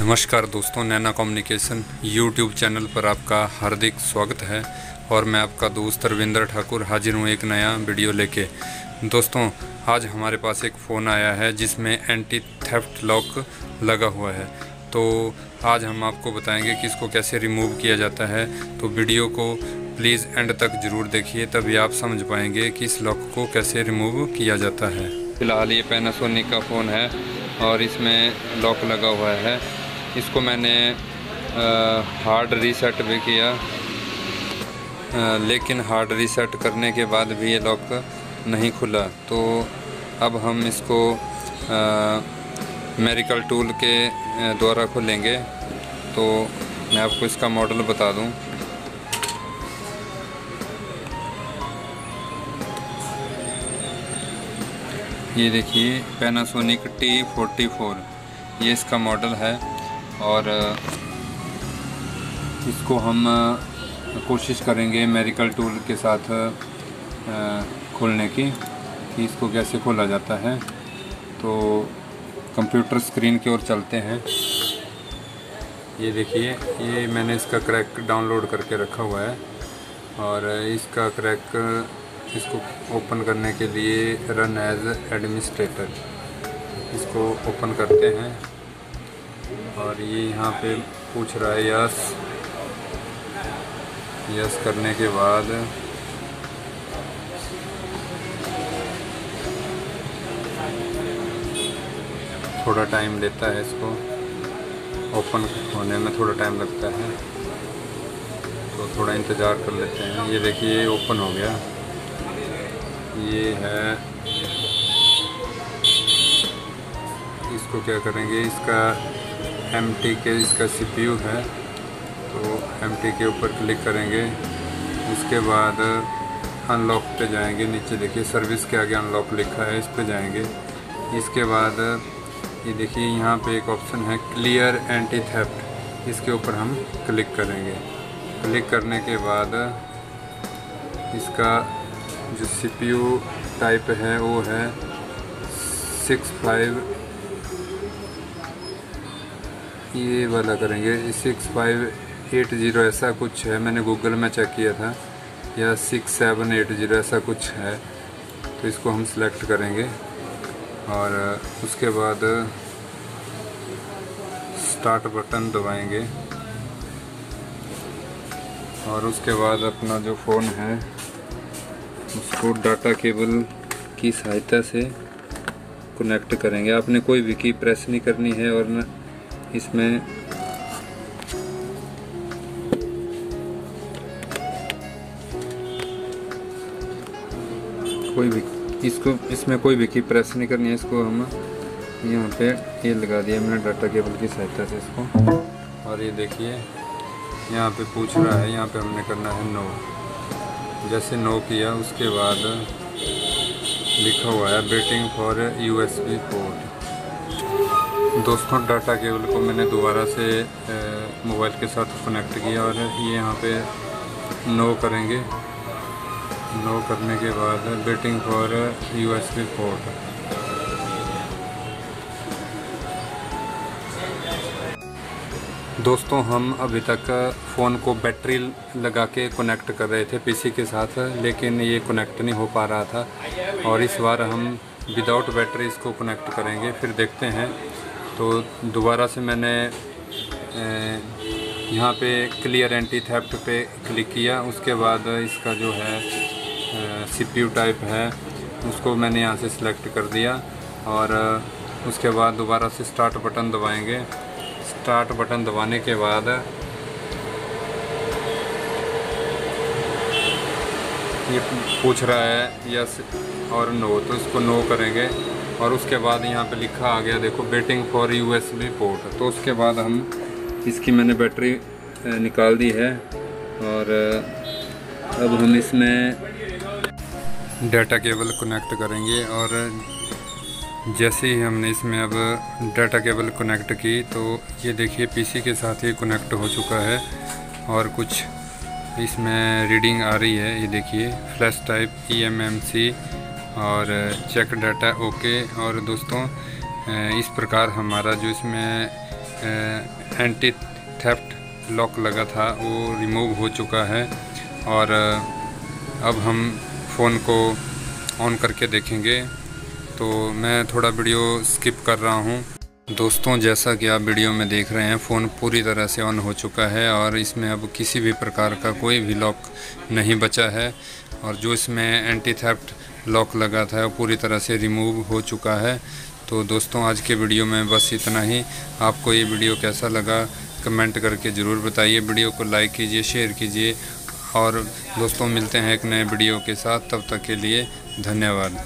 नमस्कार दोस्तों, नैना communication YouTube channel पर आपका हार्दिक स्वागत है और मैं आपका दोस्त रविंद्र ठाकुर हाजिर हूँ एक नया वीडियो लेके। दोस्तों, आज हमारे पास एक फ़ोन आया है जिसमें एंटी थेफ्ट लॉक लगा हुआ है। तो आज हम आपको बताएँगे कि इसको कैसे रिमूव किया जाता है। तो वीडियो को प्लीज़ एंड तक ज़रूर देखिए, तभी आप समझ पाएँगे कि इस लॉक को कैसे रिमूव किया जाता है। फ़िलहाल ये पैनासोनिक का फ़ोन है और इसमें लॉक लगा हुआ है। इसको मैंने हार्ड रीसेट भी किया। आ, लेकिन हार्ड रीसेट करने के बाद भी ये लॉक नहीं खुला। तो अब हम इसको मेरिकल टूल के द्वारा खोलेंगे। तो मैं आपको इसका मॉडल बता दूँ। ये देखिए पैनासोनिक टी फोर्टी फोर ये इसका मॉडल है। और इसको हम कोशिश करेंगे मेरिकल टूल के साथ खोलने की, कि इसको कैसे खोला जाता है। तो कंप्यूटर स्क्रीन की ओर चलते हैं। ये देखिए, ये मैंने इसका क्रैक डाउनलोड करके रखा हुआ है। और इसका क्रैक इसको ओपन करने के लिए रन एज एडमिनिस्ट्रेटर इसको ओपन करते हैं। और ये यहाँ पे पूछ रहा है यस। यस करने के बाद। थोड़ा टाइम लेता है इसको। ओपन होने में थोड़ा टाइम लगता है। तो थोड़ा इंतज़ार कर लेते हैं। ये देखिए ओपन हो गया। ये है। इसको क्या करेंगे? इसका एम टी के इसका सीपीयू है तो एम टी के ऊपर क्लिक करेंगे। उसके बाद अनलॉक पे जाएँगे, नीचे देखिए सर्विस के आगे अनलॉक लिखा है, इस पे जाएँगे। इसके बाद ये देखिए यहाँ पे एक ऑप्शन है क्लियर एंटी थेफ्ट इसके ऊपर हम क्लिक करेंगे। क्लिक करने के बाद इसका जो सीपीयू टाइप है, वो है सिक्स फाइव ये वाला करेंगे सिक्स फाइव एट ज़ीरो ऐसा कुछ है, मैंने गूगल में चेक किया था, या सिक्स सेवन एट ज़ीरो ऐसा कुछ है तो इसको हम सिलेक्ट करेंगे, और उसके बाद स्टार्ट बटन दबाएँगे, और उसके बाद अपना जो फ़ोन है, उसको डाटा केबल की सहायता से कनेक्ट करेंगे। आपने कोई भी की प्रेस नहीं करनी है और इसमें कोई भी, इसको, इसमें कोई भी की प्रेस नहीं करनी है, इसको हम यहाँ पे ये लगा दिया मैंने डाटा केबल की सहायता से इसको। और ये देखिए, यहाँ पे पूछ रहा है, यहाँ पे हमने करना है नो जैसे नो किया, उसके बाद लिखा हुआ है वेटिंग फॉर यूएसबी पोर्ट दोस्तों, डाटा केबल को मैंने दोबारा से मोबाइल के साथ कनेक्ट किया और ये यहाँ पे नो करेंगे। नो करने के बाद waiting for U USB port. दोस्तों, हम अभी तक फ़ोन को बैटरी लगा के कनेक्ट कर रहे थे पीसी के साथ, लेकिन ये कनेक्ट नहीं हो पा रहा था। और इस बार हम विदाउट बैटरी इसको कनेक्ट करेंगे। फिर देखते हैं तो दोबारा से मैंने यहाँ पे क्लियर एंटी थेफ्ट पे क्लिक किया। उसके बाद इसका जो है सीपीयू टाइप है, उसको मैंने यहाँ से सिलेक्ट कर दिया और, उसके बाद दोबारा से स्टार्ट बटन दबाएँगे। स्टार्ट बटन दबाने के बाद, ये पूछ रहा है यस और नो तो इसको नो करेंगे। और उसके बाद यहाँ पे लिखा आ गया, देखो वेटिंग फॉर यूएसबी पोर्ट तो उसके बाद हम इसकी मैंने बैटरी निकाल दी है और अब हम इसमें डाटा केबल कनेक्ट करेंगे और जैसे ही हमने इसमें अब डाटा केबल कनेक्ट की तो ये देखिए पीसी के साथ ही कनेक्ट हो चुका है और कुछ इसमें रीडिंग आ रही है। ये देखिए flash type E M M C और चेक डाटा ओके और दोस्तों इस प्रकार हमारा जो इसमें एंटी थेफ्ट लॉक लगा था, वो रिमूव हो चुका है। और अब हम फ़ोन को ऑन करके देखेंगे। तो मैं थोड़ा वीडियो स्किप कर रहा हूँ। दोस्तों, जैसा कि आप वीडियो में देख रहे हैं, फ़ोन पूरी तरह से ऑन हो चुका है और इसमें अब किसी भी प्रकार का कोई भी लॉक नहीं बचा है और जो इसमें एंटी थेफ्ट लॉक लगा था, वो पूरी तरह से रिमूव हो चुका है। तो दोस्तों, आज के वीडियो में बस इतना ही। आपको ये वीडियो कैसा लगा, कमेंट करके ज़रूर बताइए। वीडियो को लाइक कीजिए, शेयर कीजिए और दोस्तों, मिलते हैं एक नए वीडियो के साथ। तब तक के लिए धन्यवाद।